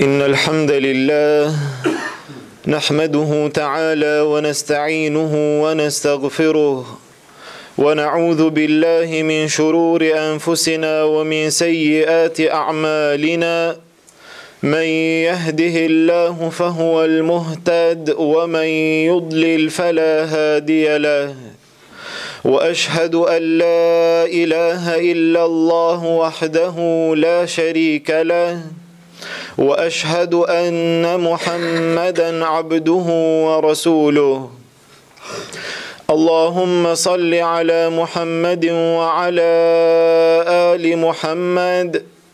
إن الحمد لله نحمده تعالى ونستعينه ونستغفره ونعوذ بالله من شرور أنفسنا ومن سيئات أعمالنا من يهده الله فهو المهتد ومن يضلل فلا هادي له واشهد ان لا اله الا الله وحده لا شريك له واشهد ان محمدا عبده ورسوله اللهم صل على محمد وعلى ال محمد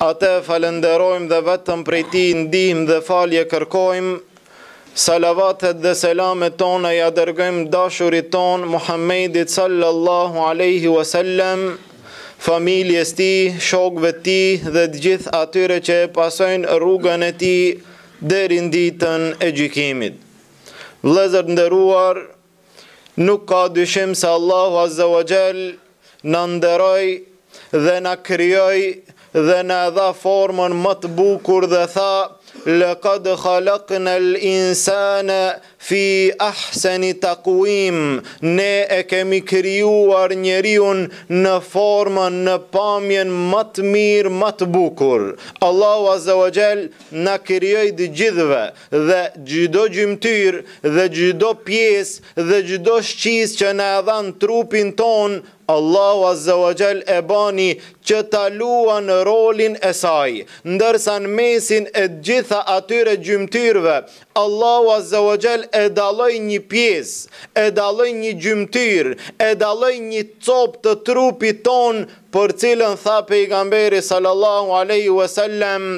Atë e falënderojmë dhe vetëm prej Tij ndihmë dhe falje kërkojmë, Salavatet dhe Selamet tona ia dërgojmë dashurit tonë Muhammedit Sallallahu Alejhi Wesellem, familjes tij, shokëve të tij dhe të gjithë atyre që e pasojnë rrugën e tij deri në Ditën e Gjykimit. Vëllezër të nderuar, Nuk ka dyshim se Allahu Azza wa Jall na nderoi dhe na krijoi dhe na dha formën ma të bukur dhe tha, Laqad khalaqnal insane fi ahsani taqwim, Ne e kemi krijuar njeriun në formën, në pamjen ma të mirë, ma të bukur. Allahu Azza wa Jall na krijoi të gjithëve dhe çdo gjymtyrë dhe çdo pjesë dhe çdo shqisë që na e dha në trupin tonë Allahu azza wa xhall e bani që ta luan rolin e saj ndërsa në mesin e të gjitha atyre gjymtyrëve Allahu azza wa xhall e dalloi një pjesë e dalloi një gjymtyrë e dalloi një copë të trupit tonë për të cilën tha pejgamberi sallallahu alejhi wa sallam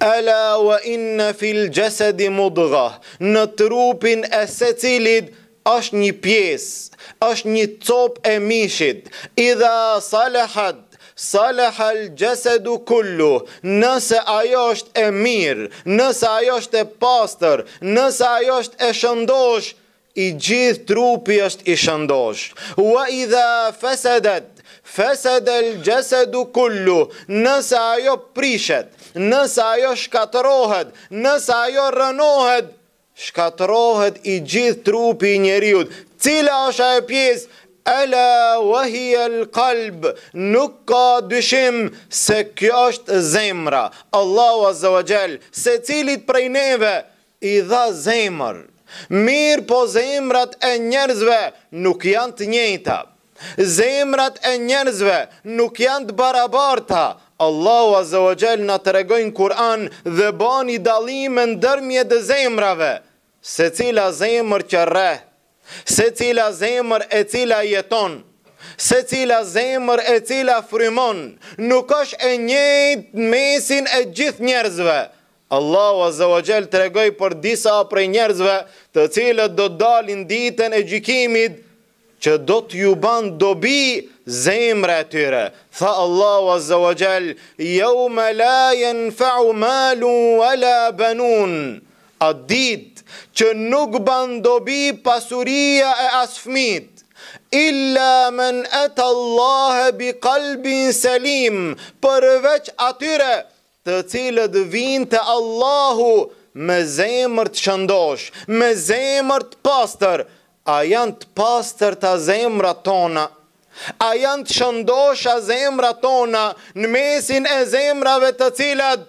Ela wa inne fil jasedi mudghah, në trupin e secilit është një pjesë, është një copë e mishit, idha salahat salahal jasedu kulluh, nëse ajo është e mirë, nëse ajo është e pastër, nëse ajo është e shëndoshë, I gjithë trupi është i shëndoshë. Wa idha fasadat fasada al jasadu kullu. Nëse ajo prishet, nëse ajo shkatërrohet, nëse ajo rrënohet, shkatërrohet i gjithë trupi i njeriut. Cila është ajo pjesë? Ala wa hiya al qalb. Nuk ka dyshim se kjo është zemra. Allahu azza wa jall secilit prej neve I dha zemër. Mirëpo zemrat e njerëzve nuk janë të njëjta. Zemrat e njerëzve nuk janë të barabarta. Allahu azza wa jall na tregoi në Kur'an dhe bani dallime ndërmjet zemrave, secila zemër që rreh Secila zemër e cila jeton, secila zemër e cila frymon, nuk është e njëjtë në mesin e gjithë njerëzve. Allahu Azza wa Jall tregoi për disa prej njerëzve, të cilët do të dalin ditën e gjykimit, që do t'ju ban dobi zemra e tyre. Tha Allahu Azza wa Jall, "Yawma la yanfa'u malun wala banun." A ditë që nuk ban dobi pasuria e as fëmit, illa men ata Allahe bi kalbin selim, përveç atyre të cilët vijnë te Allahu me zemër të shëndoshë, me zemër të pastër, a janë të pastërta zemrat tona? A janë të shëndosha zemrat tona në mesin e zemrave të cilat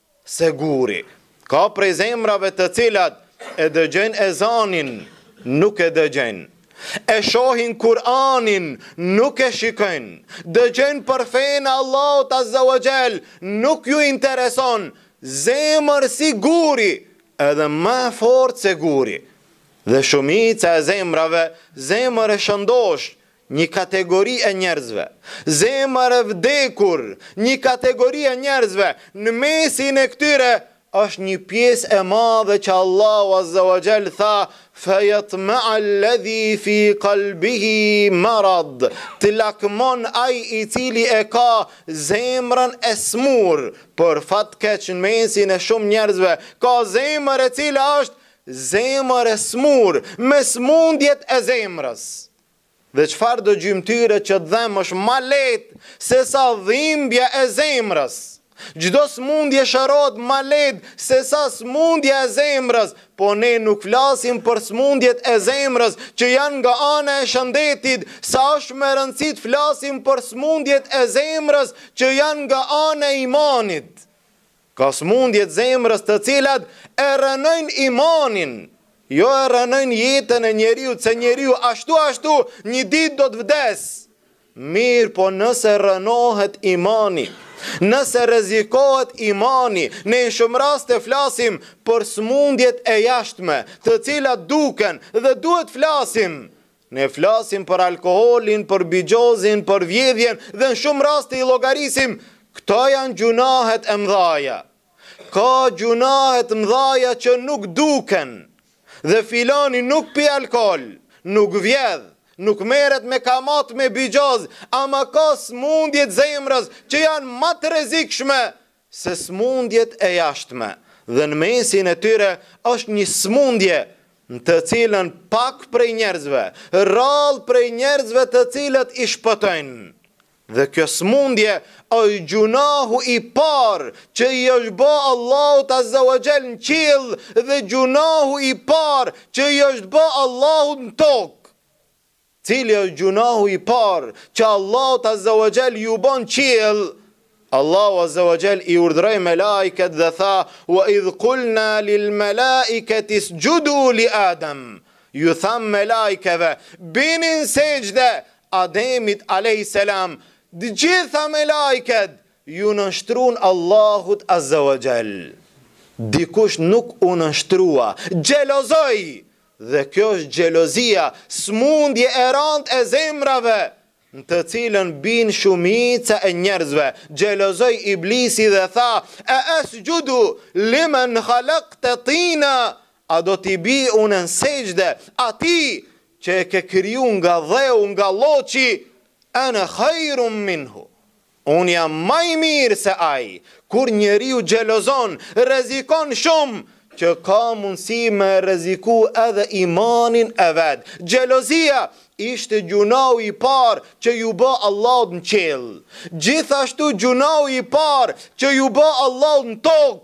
Se guri, ka prej zemrave të cilat e dëgjojnë ezanin, nuk e dëgjojnë. E shohin Kur'anin, nuk e shikojnë. Dëgjojnë për fenë e Allahut azza wa jall, nuk ju intereson. Zemër si guri, edhe më e fortë se guri. Dhe shumica e zemrave, zemër e shëndoshë, Një kategori e njerëzve. Zemër e vdekur! Një kategori e njerëzve. Në mesin e këtyre është një pjesë e madhe që Allahu azza wa jall tha, Feyatma'a alladhi fi qalbihi marad, Të lakmon ai i cili e ka zemrën e smurë. Për fat keq në mesin e shumë njerëzve ka zemër e cila është zemër e smurë, me smundjet e zemrës. Dhe çfarëdo gjymtyre që të dhem është ma lehtë se sa dhimbja e zemrës. Çdo smundje shërohet ma lehtë se sa smundja e zemrës, po ne nuk flasim për smundjet e zemrës që janë nga ana e shëndetit, sa është me rëndësi të flasim për smundjet e zemrës që janë nga ana e imanit. Ka smundje të zemrës të cilat e rrënojnë imanin, jo e rrënojnë jetën e njeriut, se njeriu ashtu ashtu një ditë do të vdesë. Mirëpo nëse rrënohet imani, nëse rrezikohet imani, ne në shumë raste flasim për smundjet e jashtme, të cilat duken dhe duhet të flasim Ne flasim për alkoholin, për bixhozin, për vjedhjen dhe në shumë raste i llogarisim, këto janë gjunahet e mëdhaja. Ka gjunahe të mëdhaja që nuk duken. Dhe filani nuk pi alkool, nuk vjedh, nuk merret me kamatë, me bixhoz, ama ka smundje të zemrës që janë ma të rrezikshme se smundjet e jashtme dhe në mesin e tyre është një smundje në të cilën pak prej njerëzve, rrallë prej njerëzve të cilët i shpëtojnë. Dhe kjo smundje është gjunahu i parë që i është bë Allahut Azza wa Jall në qiell dhe gjunahu i parë që i është bë Allahut në tokë. Cili është gjunahu i parë që Allahut azza wa jall iu bë n'qiell? Allahu azza wa jall i urdhëroi melaiket dhe tha, Wa idh qulna lil malaikati isjudu li Adam, Ju thamë melaikeve, Binin sexhde Ademit alejhi selam. Të gjitha melaiket iu nënshtruan Allahut azza wa jall. Dikush nuk u nënshtrua, xhelozoi, Dhe kjo është xhelozia, sëmundje e randë e zemrave, në të cilën bin shumica e njerëzve. Xhelozoi Iblisi dhe tha, A esxhudu limen khalakte tina, A do t'i bij unë në sexhde atij që e ke kriju nga dheu, nga lloçi, Ene khajrum minhu, Unë jam ma i mirë se ai. Kur njeriu xhelozon, rrezikon shumë, që ka mundësi me rreziku edhe imanin e vet. Xhelozia ishte gjunau i parë që ju bë Allahut në qiell. Gjithashtu gjunau i parë që ju bë Allahut në tokë.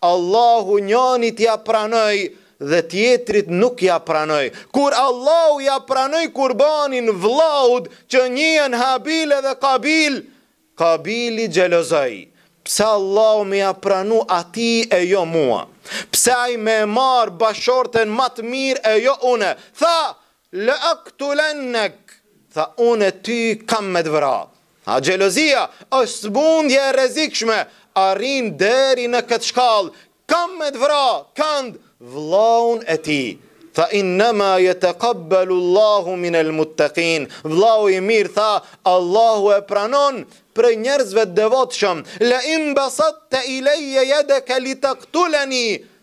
Allahu njanit ja pranoi dhe tjetrit nuk ja pranoi. Kur Allahu ja pranoi kurbanin vllaut që njihen Habil edhe Kabil, Kabili xhelozoi, Pse Allahu me ja pranu atij e jo mua? Pse ai me e marrë bashorten ma të mirë e jo une? Tha, La'aqtulannak, tha unë ty kam me të vra. A xhelozia është sëmundje e rrezikshme, arrin deri në këtë shkallë, kam me të vra, kand, vëllaun e tij. Tha innama yataqabbalullahu minel muttaqin, vëllau i mirë tha Allahu e pranon prej njerëzve të devotshëm, la'in basatta ilayya yadaka litaqtulani,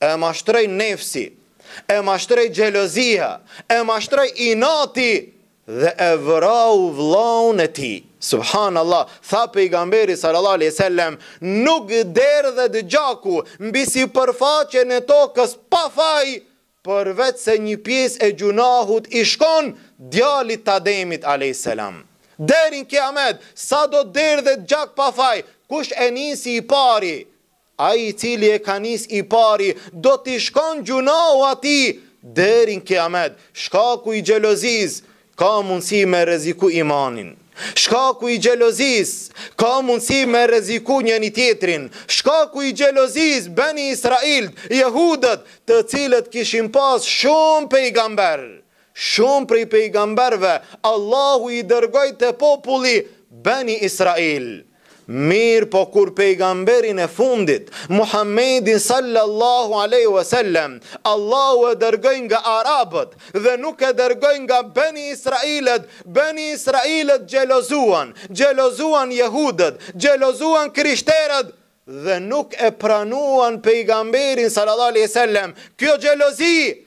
E mashtroi nefsi, e mashtroi xhelozia, e mashtroi inati dhe e vrau vëllaun e tij. Subhanallah, tha Pejgamberi sallallahu alejhi wasallam, nuk derdhet gjaku mbi sipërfaqen e tokës pa faj, përveç se një pjesë e gjunahut i shkon djalit të Ademit alejhi selam. Deri në Kijamet, sado derdhet gjak pa faj, kush e nisi i pari? Ai i cili e ka nis i pari do t'i shkon gjunahu atij deri në kijamet. Shkaku i xhelozisë ka mundësi me rreziku imanin. Shkaku i xhelozisë ka mundësi me rreziku njëni tjetrin. Shkaku i xhelozisë Beni Israilt, jehudët, të cilët kishin pas shumë pejgamber. Shumë prej pejgamberëve Allahu i dërgoi te populli Beni Israil. Mirëpo kur pejgamberin e fundit, Muhammedin sallallahu alejhi ve sellem, Allahu e dërgoi nga arabët dhe nuk e dërgoi nga Beni Israilët, Beni Israilët xhelozuan, xhelozuan jehudët, xhelozuan krishterët dhe nuk e pranuan pejgamberin sallallahu alejhi ve sellem, kjo xhelozi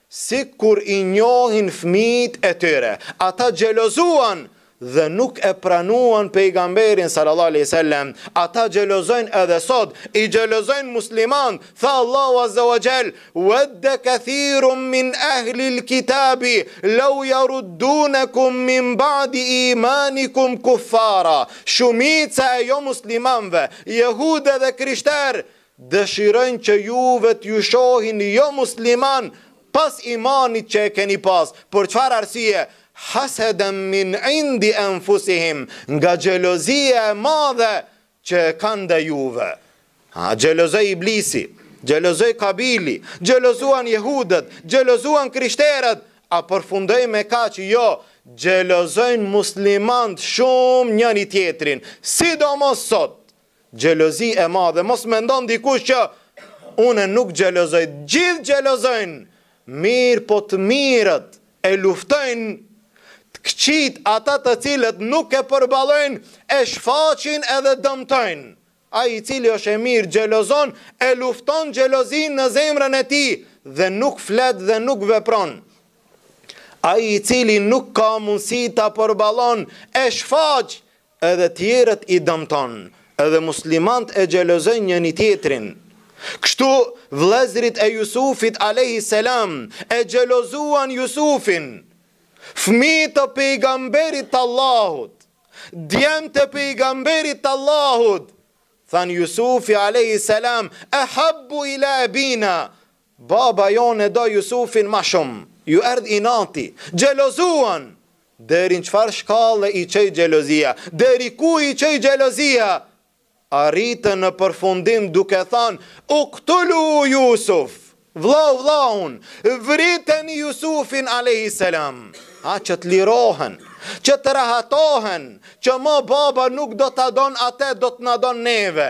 Sikur i njohin fëmijët e tyre. Ata xhelozuan dhe nuk e pranuan Pejgamberin sallallahu alejhi e selem. Ata xhelozojnë edhe sot. I xhelozojnë muslimanët. Tha Allahu azza wa xhel, Wadda kathirun min ahlil kitabi law yaruddunakum min ba'di imanikum kuffara. Shumica e jomuslimanëve, jehude dhe krishterë, Dëshirojnë që juve t'ju shohin jo musliman pas imanit që e keni pas. Për çfarë arsye? Haseden min indi enfusihim, nga xhelozia e madhe që e kanë ndaj juve. A xhelozoi iblisi, xhelozoi kabili, xhelozuan jehudët, xhelozuan krishterët, a përfundoi me kaq? Jo, xhelozojnë muslimant shumë njëni tjetrin, sidomos sot. Xhelozi e madhe, mos mendon dikush që unë nuk xhelozoj, të gjithë xhelozojnë, mirëpo të mirët e luftojnë, të këqijtë ata të cilët nuk e përballojnë e shfaqin edhe dëmtojnë. Ai i cili është e mirë xhelozon e lufton xhelozinë në zemrën e tij dhe nuk flet dhe nuk vepron. Ai i cili nuk ka mundësi ta përballon e shfaq Edhe tjerët i dëmton, edhe muslimant e xhelozojnë njëni tjetrin. Kështu vllezërit e Jusufit alejhi selam e xhelozuan Jusufin, fëmijë të Pejgamberit të Allahut, djem të Pejgamberit të Allahut, thanë Jusufi alejhi selam, Ehabbu ila ebina, Baba jonë e do Jusufin ma shumë, ju erdh inati, xhelozuan! Deri në çfarë shkalle i çoi xhelozia, deri ku i çoi xhelozia! Arritën në përfundim duke thënë, Uktulu Jusuf! Vllau vllaun! Vriteni Jusufin alejhi selam! A që të lirohen, që të rahatohen, që më baba nuk do ta don atë, do të na don neve!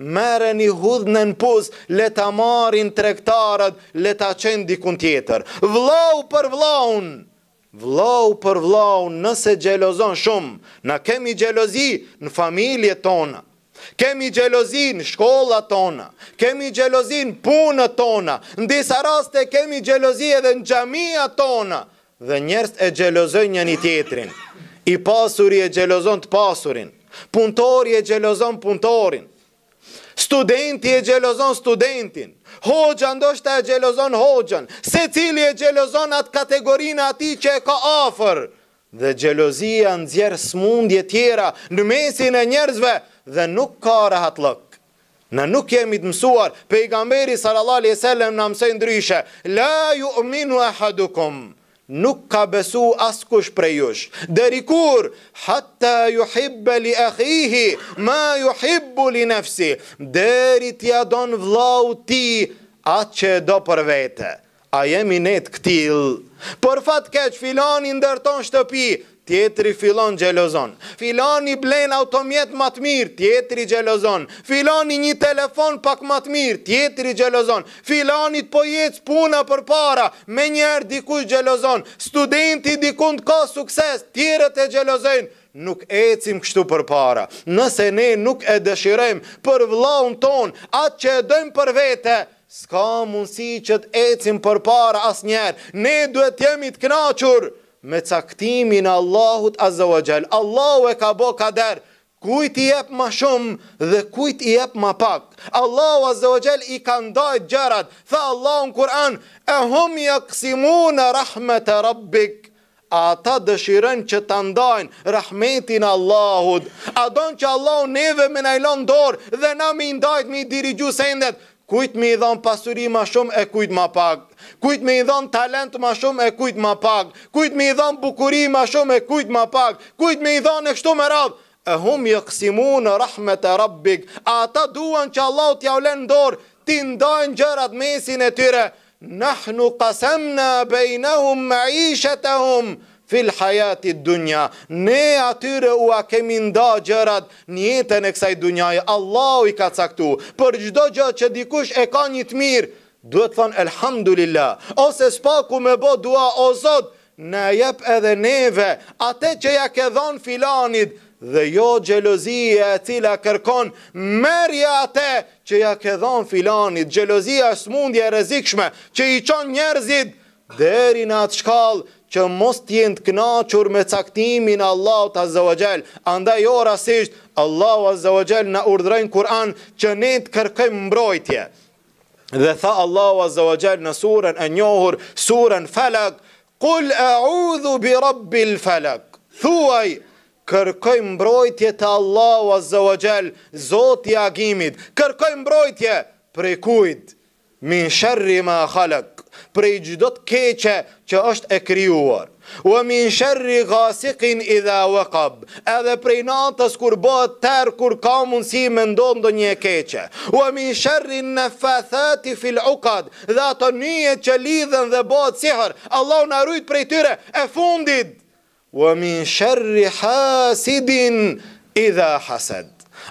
Merreni hudhne n'pus le ta marrin tregtarët le ta çojnë dikun tjetër vllau për vllaun vllau për vllaun nëse xhelozon shumë na kemi xhelozi në familjet tona kemi xhelozi në shkollat tona kemi xhelozi në punët tona në disa raste kemi xhelozi edhe në xhamiat tona Dhe njerëzit e xhelozojnë njëri-tjetrin. I pasuri e xhelozon të pasurin. Punëtori e xhelozon punëtorin. Studenti e xhelozon studentin. Hoxha ndoshta e xhelozon hoxhën. Secili e xhelozon atë kategorinë e tij që e ka afër. Dhe xhelozia nxjerr sëmundje tjera në mesin e njerëzve dhe nuk ka rahatllëk. Na nuk jemi të mësuar, Pejgamberi sallallahu alejhi e selem na mësoi ndryshe, La yu'minu ahadukum, Nuk ka besu askush prej jush, deri kur, Hatta yuhibbe li akhihi ma yuhibbu li nefsih, Deri t'ia don vllaut tij atë që e do për vete. A jemi ne të këtillë? Për fat keq, filani ndërton shtëpi, tjetri fillon xhelozon. Filani blen automjet ma të mirë, tjetri xhelozon. Filani një telefon pak ma të mirë, tjetri xhelozon. Filanit po i ec puna përpara, menjëherë dikush xhelozon. Studenti dikund ka sukses, tjerët e xhelozojnë. Nuk ecim kështu përpara. Nëse ne nuk e dëshirojmë për vëllaun tonë atë që e dojmë për vete, S'ka mundësi që të ecim përpara asnjëherë. Ne duhet të jemi të kënaqur me caktimin e Allahut azza wa jall. Allahu e ka bo kader, kujt i jep ma shumë dhe kujt i jep ma pak. Allahu azza wa jall i ka ndajt gjërat. Tha Allahu në Kur'an, Ehum yaqsimune rahmete Rabbik, A ata dëshirojnë që ta ndajnë rahmetin Allahut? A don që Allahu neve me na i lon n'dorë dhe na me i ndajt me i dirigju sendet, kujt me i dhanë pasuri ma shumë e kujt ma pak, kujt me i dhanë talent ma shumë e kujt ma pak, kujt me i dhanë bukuri ma shumë e kujt ma pak, kujt me i dhanë e kështu me radhë, e hum yaqsimun rahmata rabbik, a ata duan që Allahu t'jau len n'dorë, t'i ndajnë gjërat mesin e tyre, Nahnu qasamna bejnahum maishatahum fil hayatid dunya Ne atyre ua kemi nda gjërat n'jetën e kësaj dunjaje, Allahu i ka caktu por çdo gjo që dikush e ka një t'mirë duhet thon Elhamdulillah ose së paku me bo dua o Zot Na jep edhe neve atë që ia ke dhon filanit dhe jo xhelozia e cila kërkon merrja atë që ia ke dhon filanit. Xhelozia është sëmundje e rrezikshme që i çon njerëzit deri në atë shkallë që mos të jenë të kënaqur me caktimin e Allahut azza wa xhel. Andaj jo rastësisht Allahu azza wa xhel na urdhëroi në Kur'an që ne të kërkojmë mbrojtje. Dhe tha Allahu Azza wa Jall në surën e njohur, surën Falak, Kul a'udhu bi rabbil falak. Thuaj, kërkoj mbrojtje te Allahu Azza wa Jall, Zoti i agimit. Kërkoj mbrojtje prej kujt? Min sharri ma khalak. Prej çdo të keqe që është e krijuar. Wa min sharri ghasiqin idha waqab, edhe prej natës kur bohet terr kur ka mundësi me ndodh ndonjë e keqe. Wa min sharrin naffathati fil uqad, dhe ato nyjet që lidhen dhe bohet sihr, Allahu na rujt prej tyre. E fundit, Wa min sharri hasidin idha hasad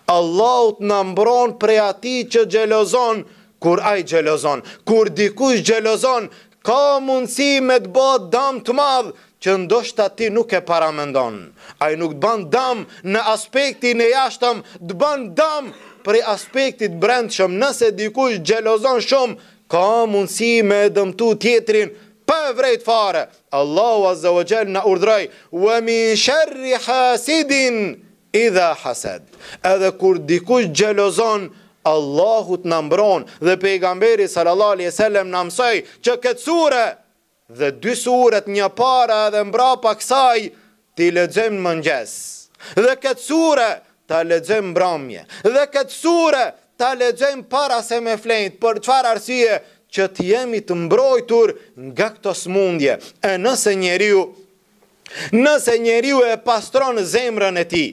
Allahu t'na mbron prej atij që xhelozon kur ai xhelozon Kur dikush xhelozon, ka mundësi me të ba dam të madh që ndoshta ti nuk e paramendon. Ai nuk të ban dam në aspektin e jashtëm, të ban dam prej aspektit brendshëm. Nëse dikush xhelozon shumë, ka mundësi me e dëmtu tjetrin pa e vrejtë fare. Allahu azza wa jall na urdhëroi, Wa min sharri hasidin idha hasad. Edhe kur dikush xhelozon, Allahu t'na mbron dhe Pejgamberi sallallahu alejhi e selem na mësoi që këtë sure dhe dy suret një para edhe mbrapa kësaj T'i lexojmë në mëngjes. Dhe këtë sure ta lexojmë mbrëmje. Dhe këtë sure ta lexojmë para se me flenjtë, për çfarë arsye, që të jemi të mbrojtur nga këto smundje. E nëse njeriu, nëse njeriu e pastron zemrën e tij,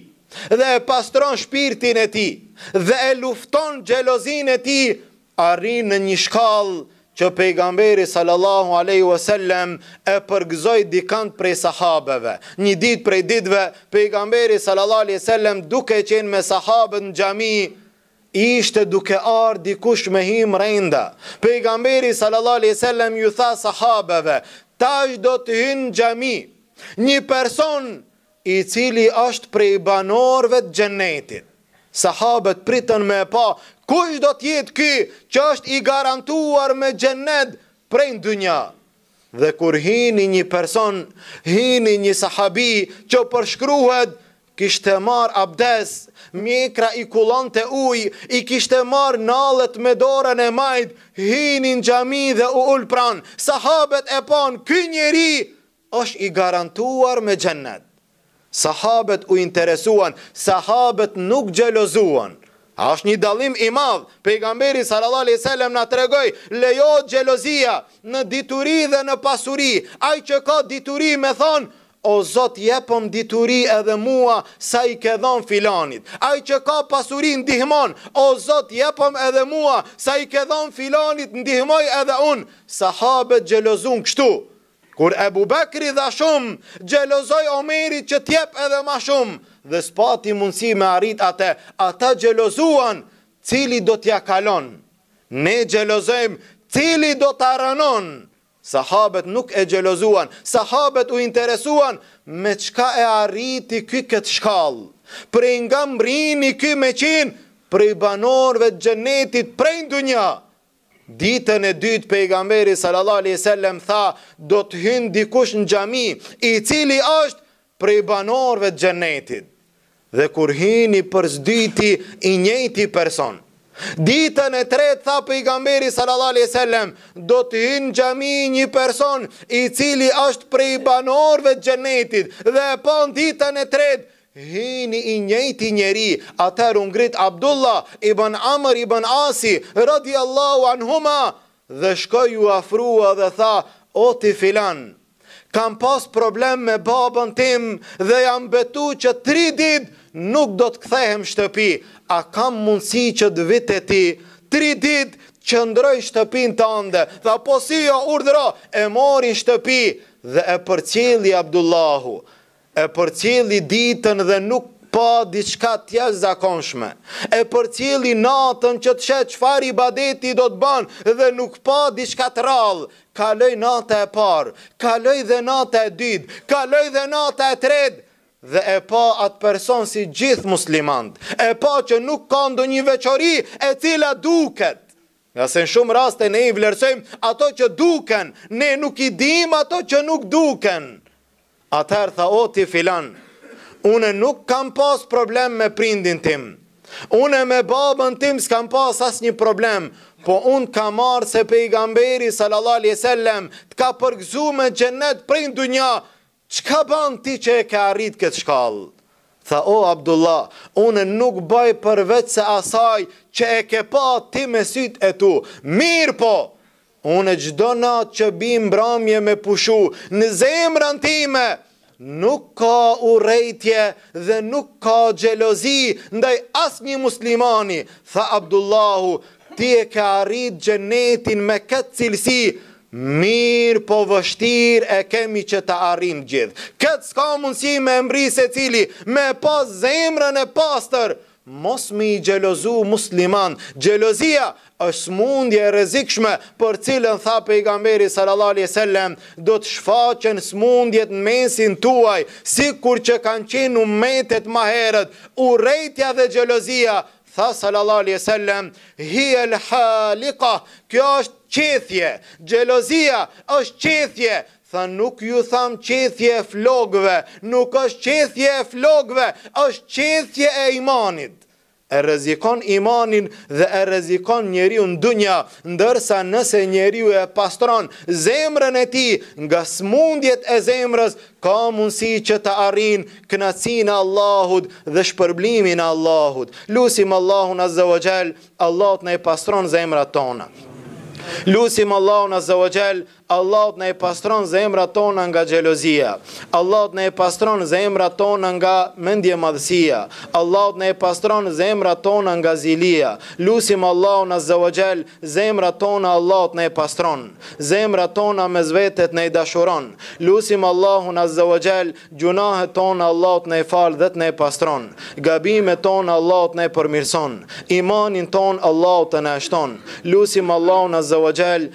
dhe e pastron shpirtin e tij, dhe e lufton xhelozinë e tij, arrin në një shkallë që Pejgamberi sallallahu alejhi ue sellem e përgëzoi dikand prej sahabeve. Një ditë prej ditëve, Pejgamberi sallallahu alejhi ue sellem duke qenë me sahabët në xhami, ishte duke ardhë dikush me hy mrenda. Pejgamberi sallallahu alejhi ue sellem ju tha sahabeve, Tash do të hyn në xhami një person i cili është prej banorëve të Xhennetit. Sahabët pritën me e pa kush do të jetë ky që është i garantuar me Xhennet prej dynja. Dhe kur hini një person, hini një sahabi që përshkruhet kishte marrë abdes, mjekra i kullonte ujë, i kishte marrë nallët me dorën e majtë, hini në xhami dhe u ul pranë. Sahabët e panë ky njeri Është i garantuar me xhennet. Sahabet u interesuan, sahabet nuk xhelozuan. Është një dallim i madh, Pejgamberi sallallahu alejhi ve selem na tregoi, lejohet xhelozia në dituri dhe në pasuri, ai që ka dituri me thonë, o Zot jepëm dituri edhe mua sa i ke dhon filanit, ai që ka pasuri ndihmon, o Zot jepëm edhe mua sa i ke dhon filanit ndihmoj edhe unë, sahabet xhelozun kështu, Kur Ebu Bekri dha shumë, xhelozoi Omeri që të jap edhe ma shumë, dhe s'pati mundësi me arrit ate, ata xhelozuan, cili do t'ia kalon, ne xhelozojmë, cili do ta rrënon, sahabet nuk e xhelozuan, sahabet u interesuan, me çka e arriti ky këtë shkallë, prej nga mrini ky me qenë prej banorëve të Xhennetit prej dunja, Ditën e dytë Pejgamberi sallallahu alejhi selem tha, do të hyn dikush në xhami, i cili është prej banorëve të Xhennetit. Dhe kur hyni përsëdyti i njëjti person. Ditën e tretë tha Pejgamberi sallallahu alejhi selem, do të hyn në xhami një person, i cili është prej banorëve të Xhennetit. Dhe e panë ditën e tretë, hyni i njëjti njeri, atëherë u ngrit Abdullah ibn Amr ibn Asi, radijallahu anhuma, dhe shkoi iu afrua dhe tha, O ti filan, kam pas problem me babën tim dhe jam betu që tri ditë nuk do të kthehem shtëpi, a kam mundësi që të vi te ti, tri ditë të qëndroj shtëpinë tande, tha po si jo urdhëro, e mori në shtëpi dhe e përcjelli Abdullahu, E përcjelli ditën dhe nuk pa diçka të jashtëzakonshme. E përcjelli natën që të sheh çfarë ibadeti do të ban dhe nuk pa diçka të rrallë. Kaloi nata e parë, kaloi dhe nata e dytë, kaloi dhe nata e tretë dhe e pa atë person si gjithë muslimanët. E pa që nuk ka ndonjë veçori e cila duket. Ngase në shumë raste ne i vlerësojmë ato që duken, ne nuk i dimë ato që nuk duken. Atëherë tha o ti filan, unë nuk kam pas problem me prindin tim, unë me babën tim s'kam pas asnjë problem, po unë kam marrë se Pejgamberi sallallahu alejhi e sellem t'ka përgëzu me xhennet prej dunja, çka ban ti që e ke arrit këtë shkallë? Tha o Abdullah, unë nuk baj përveçse asaj që e ke pa ti me sytë e tu, mirëpo Unë çdo natë që bi n'mbramje me pushu, në zemrën time nuk ka urrejtje dhe nuk ka xhelozi ndaj asnjë muslimani, tha Abdullahu, ti e ke arrit xhenetin me këtë cilësi, mirëpo vështirë e kemi që ta arrijmë të gjithë. Këtë s'ka mundësi me e mbri secili, me e pas zemrën e pastër, Mos me i xhelozu muslimant. Xhelozia është smundje e rrezikshme, për cilën tha Pejgamberi sallallahu alejhi wasallam, Do të shfaqen smundjet në mesin tuaj, sikur që kanë qenë ummetet ma herët. Urrejtja dhe xhelozia, tha sallallahu alejhi wasallam, Hiya al-halikah, kjo është qethje. Xhelozia është qethje, Tha nuk ju tham qethje e flokëve, nuk është qethje e flokëve, është qethje e imanit. E rrezikon imanin dhe e rrezikon njeriun në dunja, ndërsa nëse njeriu e pastron zemrën e tij nga sëmundjet e zemrës, ka mundësi që ta arrijë kënaqësinë e Allahut dhe shpërblimin e Allahut. Lusim Allahun Azza wa Jall, Allahu të na i pastron zemrat tona. Lusim Allahun Azza wa Jall, Allahu të na i pastron zemrat tona nga xhelozia, Allahu të na i pastron zemrat tona nga mendjemadhësia, Allahu të na i pastron zemrat tona nga zilia, lusim Allahun azza wa jall, zemrat tona Allahu të na i pastron, zemrat tona mes vete të na i dashuron, lusim Allahun azza wa jall, gjunahet tona Allahu të na i fal dhe të na i pastron, gabimet tona Allahu të na i përmirëson, imanin tonë Allahu të na e shton, lusim Allahun azza wa jall,